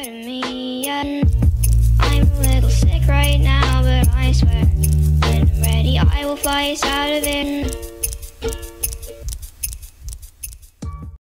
out of me. And I'm a little sick right now, but I swear when I'm ready, I will fly us out of there.